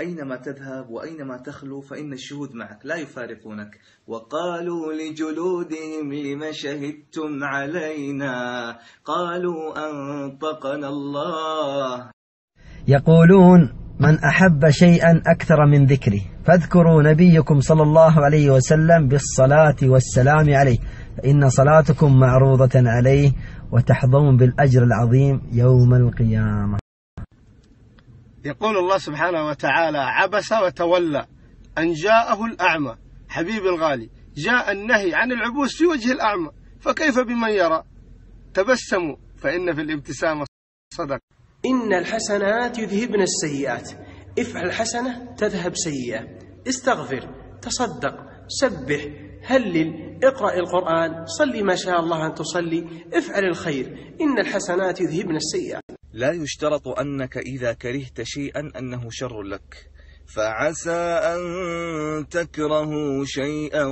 أينما تذهب وأينما تخلو فإن الشهود معك لا يفارقونك. وقالوا لجلودهم لم شهدتم علينا؟ قالوا أنطقنا الله. يقولون من أحب شيئا أكثر من ذكره فاذكروا نبيكم صلى الله عليه وسلم بالصلاة والسلام عليه فإن صلاتكم معروضة عليه وتحظون بالأجر العظيم يوم القيامة. يقول الله سبحانه وتعالى عبس وتولى أن جاءه الأعمى. حبيب الغالي جاء النهي عن العبوس في وجه الأعمى فكيف بمن يرى؟ تبسموا فإن في الابتسامة صدق. إن الحسنات يذهبن السيئات افعل الحسنة تذهب سيئة استغفر تصدق سبح هلل اقرأ القرآن؟ صلي ما شاء الله أن تصلي. افعل الخير. إن الحسنات يذهبن السيئات. لا يشترط أنك إذا كرهت شيئا أنه شر لك. فعسى أن تكرهوا شيئا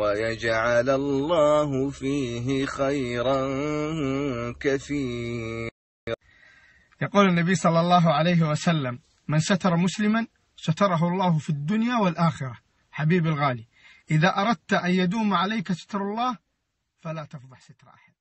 ويجعل الله فيه خيرا كثيرا. يقول النبي صلى الله عليه وسلم من ستر مسلما ستره الله في الدنيا والآخرة. حبيب الغالي. إذا أردت أن يدوم عليك ستر الله فلا تفضح ستر أحد.